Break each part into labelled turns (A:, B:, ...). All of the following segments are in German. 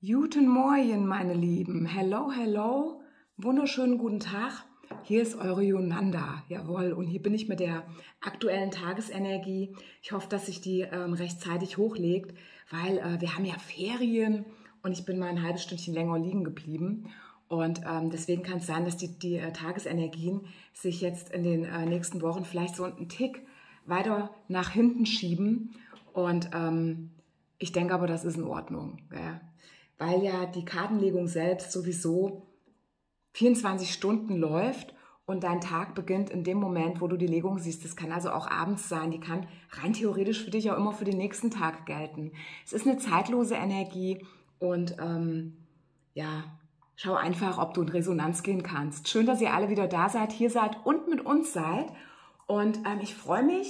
A: Guten Morgen, meine Lieben. Hello, hello. Wunderschönen guten Tag. Hier ist eure Yonanda. Jawohl. Und hier bin ich mit der aktuellen Tagesenergie. Ich hoffe, dass sich die ähm, rechtzeitig hochlegt, weil äh, wir haben ja Ferien und ich bin mal ein halbes Stündchen länger liegen geblieben. Und ähm, deswegen kann es sein, dass die, die äh, Tagesenergien sich jetzt in den äh, nächsten Wochen vielleicht so einen Tick weiter nach hinten schieben. Und ähm, ich denke aber, das ist in Ordnung. Gell? Weil ja die Kartenlegung selbst sowieso 24 Stunden läuft und dein Tag beginnt in dem Moment, wo du die Legung siehst. Das kann also auch abends sein. Die kann rein theoretisch für dich auch immer für den nächsten Tag gelten. Es ist eine zeitlose Energie und ähm, ja, schau einfach, ob du in Resonanz gehen kannst. Schön, dass ihr alle wieder da seid, hier seid und mit uns seid. Und ähm, ich freue mich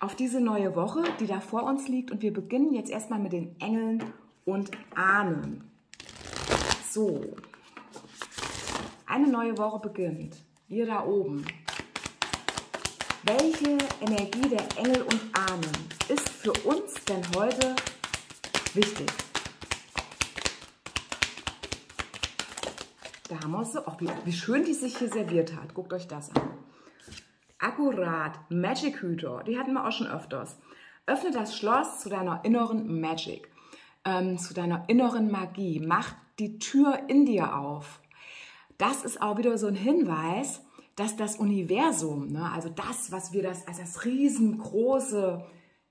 A: auf diese neue Woche, die da vor uns liegt. Und wir beginnen jetzt erstmal mit den Engeln und Ahnen. So, eine neue Woche beginnt. Ihr da oben. Welche Energie der Engel und Ahnen ist für uns denn heute wichtig? Da haben wir es. Oh, wie, wie schön die sich hier serviert hat. Guckt euch das an. Akkurat. Magic Hüter. Die hatten wir auch schon öfters. Öffne das Schloss zu deiner inneren Magic, ähm, zu deiner inneren Magie. Mach die Tür in dir auf. Das ist auch wieder so ein Hinweis, dass das Universum, ne, also das, was wir das als das riesengroße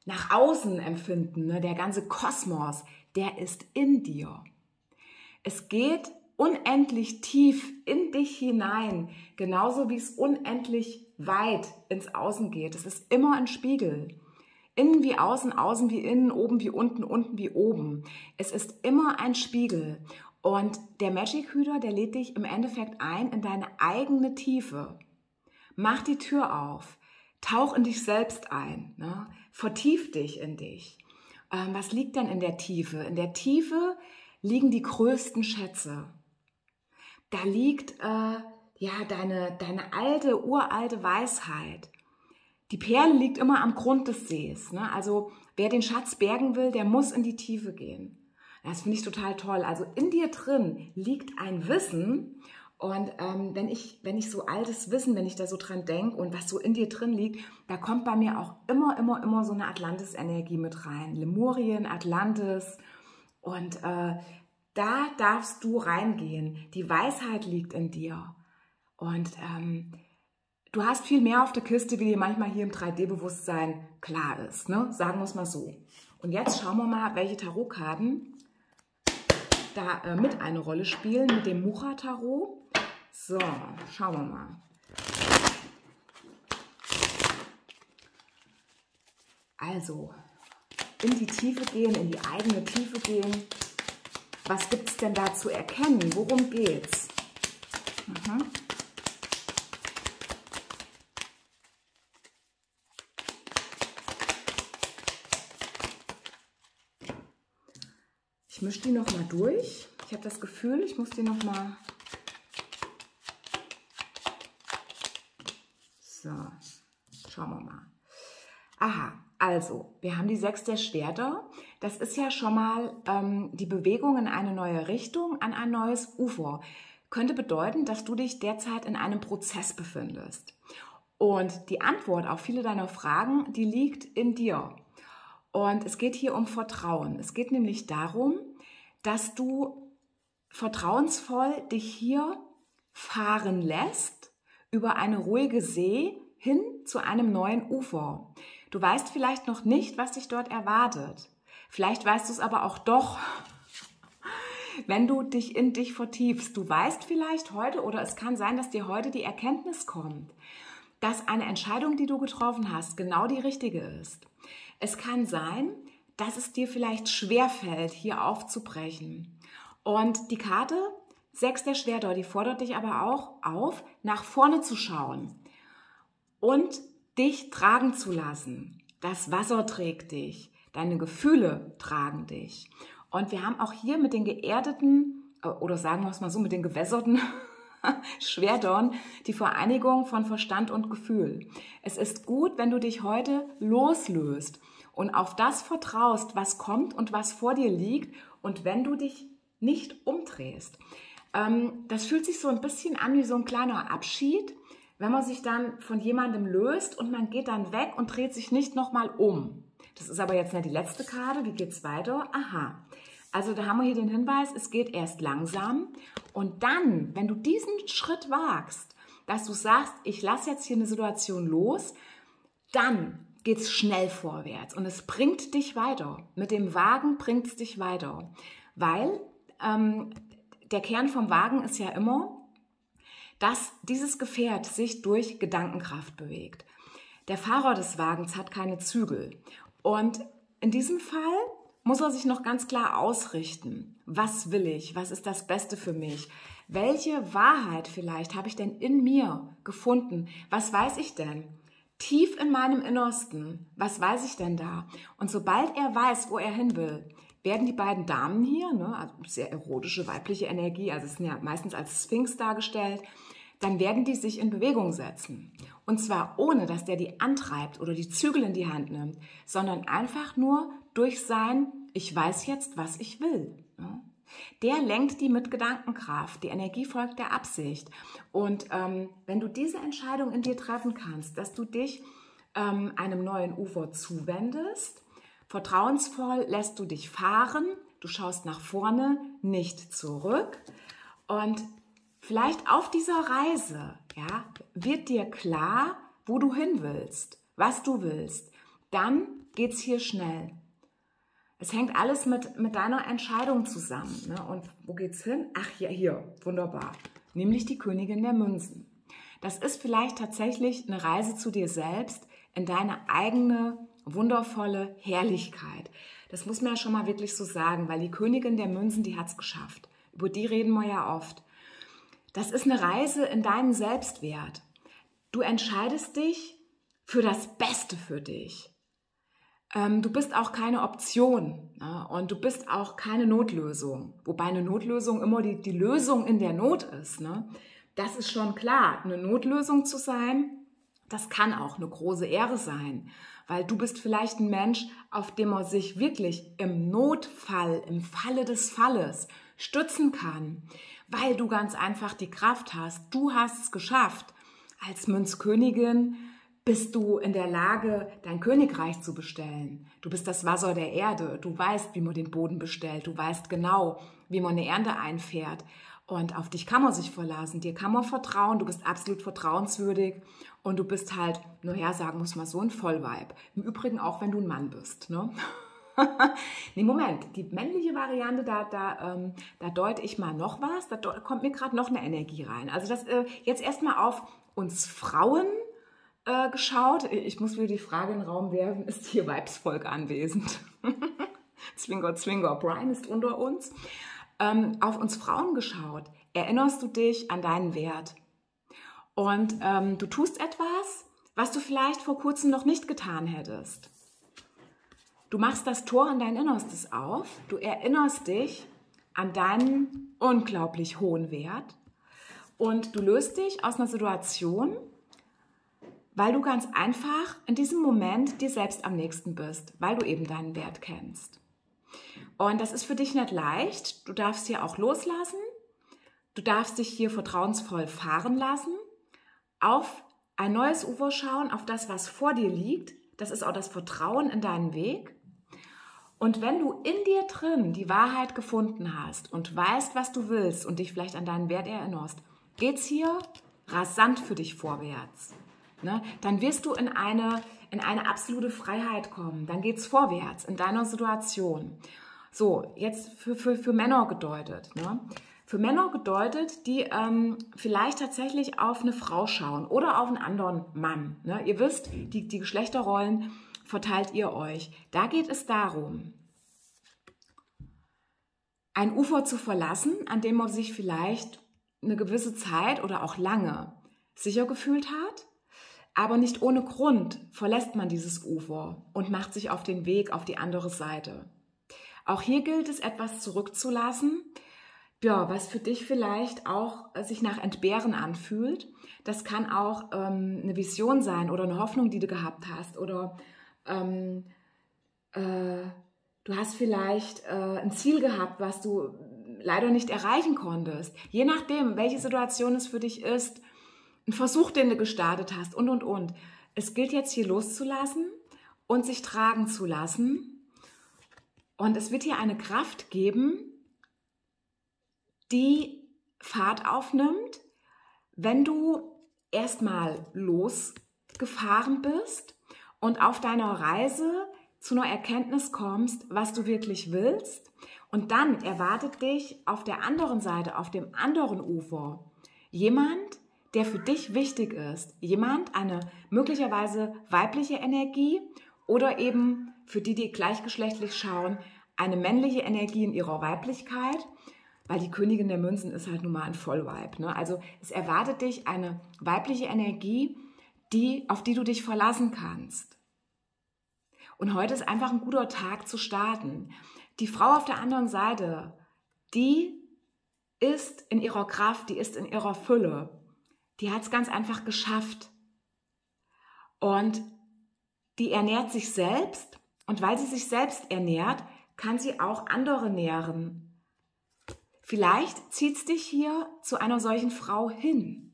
A: nach außen empfinden, ne, der ganze Kosmos, der ist in dir. Es geht unendlich tief in dich hinein, genauso wie es unendlich weit ins Außen geht. Es ist immer ein Spiegel. Innen wie außen, außen wie innen, oben wie unten, unten wie oben. Es ist immer ein Spiegel. Und der Magic Hüter, der lädt dich im Endeffekt ein in deine eigene Tiefe. Mach die Tür auf. Tauch in dich selbst ein. Ne? Vertief dich in dich. Ähm, was liegt denn in der Tiefe? In der Tiefe liegen die größten Schätze da liegt äh, ja deine, deine alte, uralte Weisheit. Die Perle liegt immer am Grund des Sees. Ne? Also wer den Schatz bergen will, der muss in die Tiefe gehen. Das finde ich total toll. Also in dir drin liegt ein Wissen. Und ähm, wenn, ich, wenn ich so altes Wissen, wenn ich da so dran denke und was so in dir drin liegt, da kommt bei mir auch immer, immer, immer so eine Atlantis-Energie mit rein. Lemurien, Atlantis. Und äh, da darfst du reingehen. Die Weisheit liegt in dir. Und ähm, du hast viel mehr auf der Kiste, wie dir manchmal hier im 3D-Bewusstsein klar ist. Ne? Sagen wir es mal so. Und jetzt schauen wir mal, welche Tarotkarten da äh, mit eine Rolle spielen mit dem Mucha-Tarot. So, schauen wir mal. Also, in die Tiefe gehen, in die eigene Tiefe gehen. Was gibt es denn da zu erkennen? Worum geht's? Mhm. Mische die noch mal durch. Ich habe das Gefühl, ich muss die noch mal So, schauen wir mal. Aha, also, wir haben die Sechs der Schwerter. Das ist ja schon mal ähm, die Bewegung in eine neue Richtung, an ein neues Ufer. Könnte bedeuten, dass du dich derzeit in einem Prozess befindest. Und die Antwort auf viele deiner Fragen, die liegt in dir. Und es geht hier um Vertrauen. Es geht nämlich darum, dass du vertrauensvoll dich hier fahren lässt über eine ruhige See hin zu einem neuen Ufer. Du weißt vielleicht noch nicht, was dich dort erwartet. Vielleicht weißt du es aber auch doch, wenn du dich in dich vertiefst. Du weißt vielleicht heute oder es kann sein, dass dir heute die Erkenntnis kommt, dass eine Entscheidung, die du getroffen hast, genau die richtige ist. Es kann sein, dass es dir vielleicht schwer fällt, hier aufzubrechen. Und die Karte Sechs der Schwerter, die fordert dich aber auch auf, nach vorne zu schauen und dich tragen zu lassen. Das Wasser trägt dich, deine Gefühle tragen dich. Und wir haben auch hier mit den geerdeten, äh, oder sagen wir es mal so, mit den gewässerten Schwertern die Vereinigung von Verstand und Gefühl. Es ist gut, wenn du dich heute loslöst und auf das vertraust, was kommt und was vor dir liegt. Und wenn du dich nicht umdrehst. Ähm, das fühlt sich so ein bisschen an wie so ein kleiner Abschied, wenn man sich dann von jemandem löst und man geht dann weg und dreht sich nicht nochmal um. Das ist aber jetzt nicht die letzte Karte. Wie geht's weiter? Aha. Also da haben wir hier den Hinweis, es geht erst langsam. Und dann, wenn du diesen Schritt wagst, dass du sagst, ich lasse jetzt hier eine Situation los, dann geht es schnell vorwärts und es bringt dich weiter. Mit dem Wagen bringt es dich weiter. Weil ähm, der Kern vom Wagen ist ja immer, dass dieses Gefährt sich durch Gedankenkraft bewegt. Der Fahrer des Wagens hat keine Zügel. Und in diesem Fall muss er sich noch ganz klar ausrichten. Was will ich? Was ist das Beste für mich? Welche Wahrheit vielleicht habe ich denn in mir gefunden? Was weiß ich denn? Tief in meinem Innersten, was weiß ich denn da? Und sobald er weiß, wo er hin will, werden die beiden Damen hier, ne, also sehr erotische weibliche Energie, also es sind ja meistens als Sphinx dargestellt, dann werden die sich in Bewegung setzen. Und zwar ohne, dass der die antreibt oder die Zügel in die Hand nimmt, sondern einfach nur durch sein, ich weiß jetzt, was ich will. Der lenkt die mit Gedankenkraft. Die Energie folgt der Absicht. Und ähm, wenn du diese Entscheidung in dir treffen kannst, dass du dich ähm, einem neuen Ufer zuwendest, vertrauensvoll lässt du dich fahren, du schaust nach vorne, nicht zurück. Und vielleicht auf dieser Reise ja, wird dir klar, wo du hin willst, was du willst. Dann geht's hier schnell. Es hängt alles mit, mit deiner Entscheidung zusammen. Ne? Und wo geht's hin? Ach ja, hier, wunderbar. Nämlich die Königin der Münzen. Das ist vielleicht tatsächlich eine Reise zu dir selbst, in deine eigene wundervolle Herrlichkeit. Das muss man ja schon mal wirklich so sagen, weil die Königin der Münzen, die hat's geschafft. Über die reden wir ja oft. Das ist eine Reise in deinen Selbstwert. Du entscheidest dich für das Beste für dich. Ähm, du bist auch keine Option ne? und du bist auch keine Notlösung. Wobei eine Notlösung immer die, die Lösung in der Not ist. Ne? Das ist schon klar. Eine Notlösung zu sein, das kann auch eine große Ehre sein, weil du bist vielleicht ein Mensch, auf dem man sich wirklich im Notfall, im Falle des Falles stützen kann, weil du ganz einfach die Kraft hast. Du hast es geschafft. Als Münzkönigin bist du in der Lage, dein Königreich zu bestellen. Du bist das Wasser der Erde. Du weißt, wie man den Boden bestellt. Du weißt genau, wie man eine Ernte einfährt. Und auf dich kann man sich verlassen. Dir kann man vertrauen. Du bist absolut vertrauenswürdig. Und du bist halt, naja, sagen muss mal so ein Vollweib. Im Übrigen auch, wenn du ein Mann bist. Ne? nee, Moment, die männliche Variante, da, da, ähm, da deute ich mal noch was. Da kommt mir gerade noch eine Energie rein. Also das äh, jetzt erstmal auf uns Frauen äh, geschaut. Ich muss wieder die Frage in den Raum werfen, ist hier Weibsvolk anwesend? Zwinger, Zwinger, Brian ist unter uns. Ähm, auf uns Frauen geschaut. Erinnerst du dich an deinen Wert? Und ähm, du tust etwas, was du vielleicht vor kurzem noch nicht getan hättest. Du machst das Tor an dein Innerstes auf. Du erinnerst dich an deinen unglaublich hohen Wert. Und du löst dich aus einer Situation, weil du ganz einfach in diesem Moment dir selbst am nächsten bist, weil du eben deinen Wert kennst. Und das ist für dich nicht leicht. Du darfst hier auch loslassen. Du darfst dich hier vertrauensvoll fahren lassen, auf ein neues Ufer schauen, auf das, was vor dir liegt. Das ist auch das Vertrauen in deinen Weg. Und wenn du in dir drin die Wahrheit gefunden hast und weißt, was du willst und dich vielleicht an deinen Wert erinnerst, geht's hier rasant für dich vorwärts ne, dann wirst du in eine, in eine absolute Freiheit kommen. Dann geht es vorwärts in deiner Situation. So, jetzt für, für, für Männer gedeutet. Ne? Für Männer gedeutet, die ähm, vielleicht tatsächlich auf eine Frau schauen oder auf einen anderen Mann. Ne? Ihr wisst, die, die Geschlechterrollen verteilt ihr euch. Da geht es darum, ein Ufer zu verlassen, an dem man sich vielleicht eine gewisse Zeit oder auch lange sicher gefühlt hat aber nicht ohne Grund verlässt man dieses Ufer und macht sich auf den Weg auf die andere Seite. Auch hier gilt es, etwas zurückzulassen, ja, was für dich vielleicht auch sich nach Entbehren anfühlt. Das kann auch ähm, eine Vision sein oder eine Hoffnung, die du gehabt hast. Oder ähm, äh, du hast vielleicht äh, ein Ziel gehabt, was du leider nicht erreichen konntest. Je nachdem, welche Situation es für dich ist, ein Versuch, den du gestartet hast und, und, und. Es gilt jetzt hier loszulassen und sich tragen zu lassen. Und es wird hier eine Kraft geben, die Fahrt aufnimmt, wenn du erstmal losgefahren bist und auf deiner Reise zu einer Erkenntnis kommst, was du wirklich willst. Und dann erwartet dich auf der anderen Seite, auf dem anderen Ufer, jemand, der für dich wichtig ist. Jemand, eine möglicherweise weibliche Energie oder eben für die, die gleichgeschlechtlich schauen, eine männliche Energie in ihrer Weiblichkeit, weil die Königin der Münzen ist halt nun mal ein Vollweib. Ne? Also es erwartet dich eine weibliche Energie, die, auf die du dich verlassen kannst. Und heute ist einfach ein guter Tag zu starten. Die Frau auf der anderen Seite, die ist in ihrer Kraft, die ist in ihrer Fülle. Die hat es ganz einfach geschafft. Und die ernährt sich selbst. Und weil sie sich selbst ernährt, kann sie auch andere nähren. Vielleicht zieht es dich hier zu einer solchen Frau hin.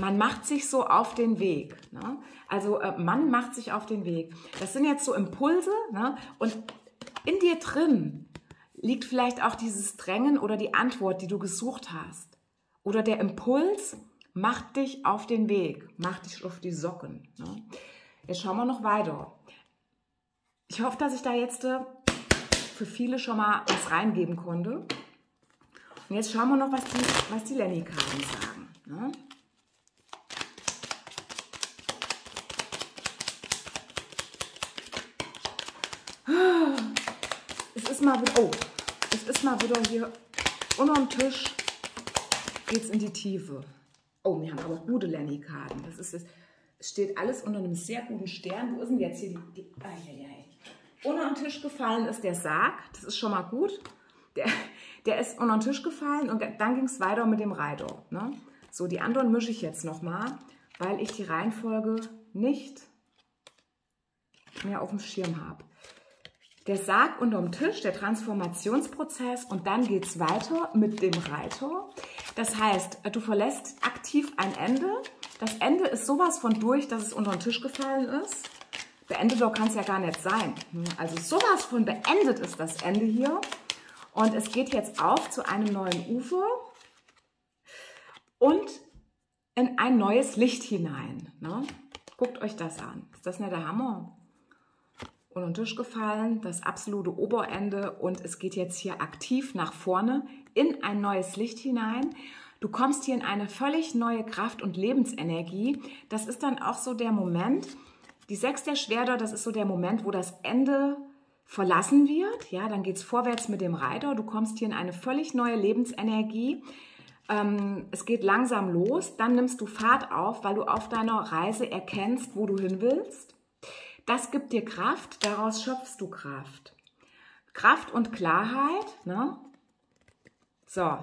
A: Man macht sich so auf den Weg. Ne? Also äh, man macht sich auf den Weg. Das sind jetzt so Impulse ne? und in dir drin liegt vielleicht auch dieses Drängen oder die Antwort, die du gesucht hast. Oder der Impuls macht dich auf den Weg, macht dich auf die Socken. Ne? Jetzt schauen wir noch weiter. Ich hoffe, dass ich da jetzt äh, für viele schon mal was reingeben konnte. Und jetzt schauen wir noch, was die, was die Lenny-Karten sagen. Ne? Es ist mal wieder, oh, es ist mal wieder hier unter dem Tisch geht es in die Tiefe. Oh, wir haben aber gute Lenny-Karten. Das ist es. Steht alles unter einem sehr guten Stern. Wo ist denn jetzt hier die... die ai, ai, ai. Unter den Tisch gefallen ist der Sarg. Das ist schon mal gut. Der, der ist unter den Tisch gefallen und dann ging es weiter mit dem Reiter. Ne? So, die anderen mische ich jetzt nochmal, weil ich die Reihenfolge nicht mehr auf dem Schirm habe der Sarg unterm Tisch, der Transformationsprozess und dann geht es weiter mit dem Reiter. Das heißt, du verlässt aktiv ein Ende. Das Ende ist sowas von durch, dass es unter den Tisch gefallen ist. Beendet doch kann es ja gar nicht sein. Also sowas von beendet ist das Ende hier. Und es geht jetzt auf zu einem neuen Ufer und in ein neues Licht hinein. Ne? Guckt euch das an. Ist das nicht der Hammer? unter den Tisch gefallen, das absolute Oberende und es geht jetzt hier aktiv nach vorne in ein neues Licht hinein. Du kommst hier in eine völlig neue Kraft und Lebensenergie. Das ist dann auch so der Moment, die Sechs der Schwerter, das ist so der Moment, wo das Ende verlassen wird. Ja, dann geht es vorwärts mit dem Reiter. Du kommst hier in eine völlig neue Lebensenergie. Ähm, es geht langsam los. Dann nimmst du Fahrt auf, weil du auf deiner Reise erkennst, wo du hin willst. Das gibt dir Kraft, daraus schöpfst du Kraft. Kraft und Klarheit, ne? So.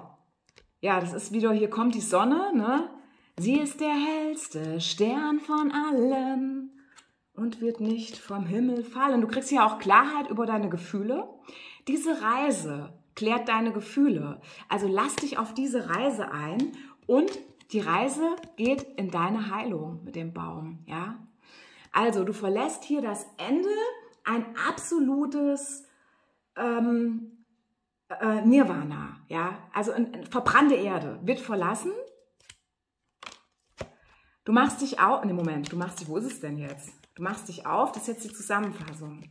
A: Ja, das ist wieder, hier kommt die Sonne, ne? Sie ist der hellste Stern von allen und wird nicht vom Himmel fallen. Du kriegst hier auch Klarheit über deine Gefühle. Diese Reise klärt deine Gefühle. Also lass dich auf diese Reise ein und die Reise geht in deine Heilung mit dem Baum, ja? Also du verlässt hier das Ende, ein absolutes ähm, äh, Nirvana, ja, also eine, eine verbrannte Erde wird verlassen. Du machst dich auf, ne Moment, du machst dich, wo ist es denn jetzt? Du machst dich auf, das ist jetzt die Zusammenfassung.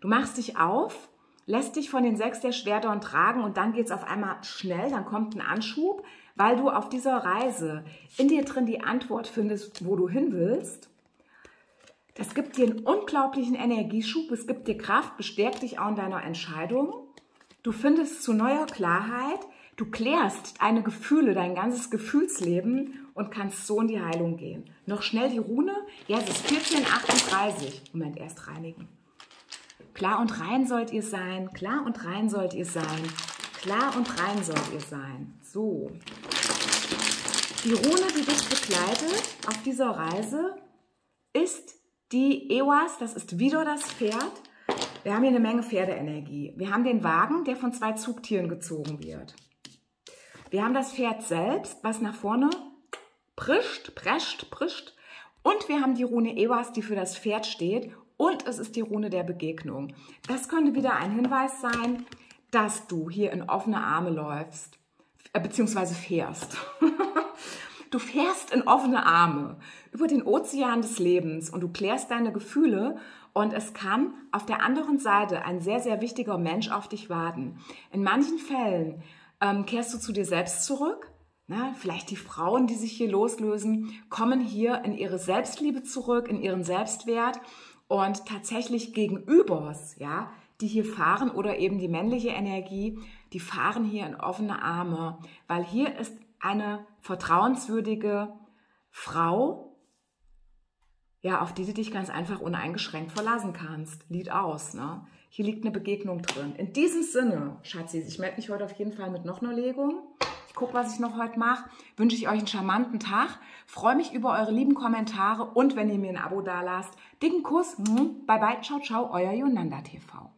A: Du machst dich auf, lässt dich von den sechs der Schwertern tragen und dann geht es auf einmal schnell, dann kommt ein Anschub, weil du auf dieser Reise in dir drin die Antwort findest, wo du hin willst. Das gibt dir einen unglaublichen Energieschub, es gibt dir Kraft, bestärkt dich auch in deiner Entscheidung. Du findest zu neuer Klarheit, du klärst deine Gefühle, dein ganzes Gefühlsleben und kannst so in die Heilung gehen. Noch schnell die Rune. Ja, es ist 1438. Moment, erst reinigen. Klar und rein sollt ihr sein, klar und rein sollt ihr sein, klar und rein sollt ihr sein. So. Die Rune, die dich begleitet auf dieser Reise, ist die EWAS, das ist wieder das Pferd. Wir haben hier eine Menge Pferdeenergie. Wir haben den Wagen, der von zwei Zugtieren gezogen wird. Wir haben das Pferd selbst, was nach vorne prischt, prescht, prischt. Und wir haben die Rune Ewas, die für das Pferd steht. Und es ist die Rune der Begegnung. Das könnte wieder ein Hinweis sein, dass du hier in offene Arme läufst, äh, beziehungsweise fährst. du fährst in offene Arme über den Ozean des Lebens und du klärst deine Gefühle und es kann auf der anderen Seite ein sehr, sehr wichtiger Mensch auf dich warten. In manchen Fällen ähm, kehrst du zu dir selbst zurück. Na, vielleicht die Frauen, die sich hier loslösen, kommen hier in ihre Selbstliebe zurück, in ihren Selbstwert und tatsächlich Gegenübers, ja, die hier fahren oder eben die männliche Energie, die fahren hier in offene Arme, weil hier ist eine vertrauenswürdige Frau, ja, auf die du dich ganz einfach uneingeschränkt verlassen kannst. Lied aus, ne? Hier liegt eine Begegnung drin. In diesem Sinne, Schatzi, ich melde mich heute auf jeden Fall mit noch einer Legung. Ich gucke, was ich noch heute mache. Wünsche ich euch einen charmanten Tag. Freue mich über eure lieben Kommentare und wenn ihr mir ein Abo dalasst. Dicken Kuss. Bye bye. Ciao, ciao. Euer Yonanda TV.